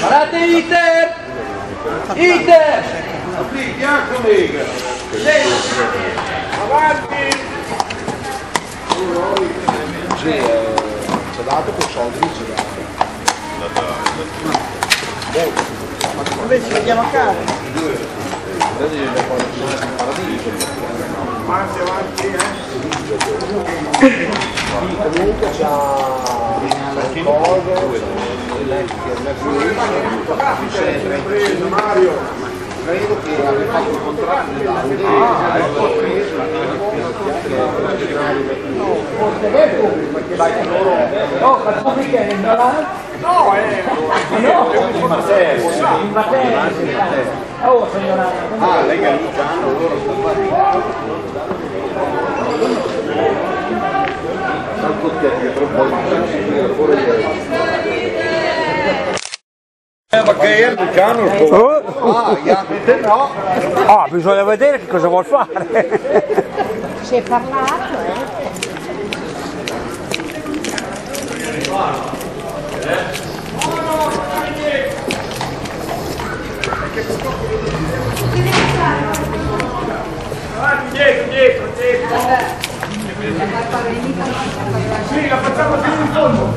Guardate Iter! Iter! Ci ha dato con soldi, ci ha dato. Invece ci vediamo a casa. Comunque c'ha le cose, credo che abbia fatto il contratto ma tu che è? No! No! In Matera! In Matera! Oh, signora! Ah, lei è Luciano, loro sono tutte le perché il piano oh. ah, gli altri no ah bisogna vedere che cosa vuol fare si è parlato eh Diego, Diego, Diego. Sí, la pasamos un fondo.